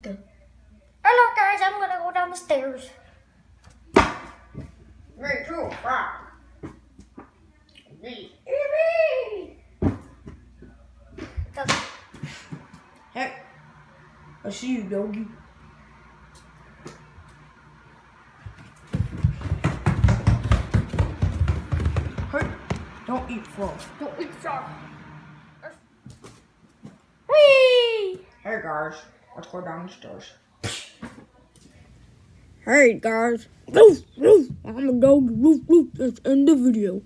Good. Hello guys, I'm gonna go down the stairs. Me too, frog. Me. Hey, I see you, doggy. Hey, don't eat frog. Don't eat frog. Whee! Hey guys, let's go down the stairs. Hey guys. I'm a dog. Woof, woof. Let's end the video.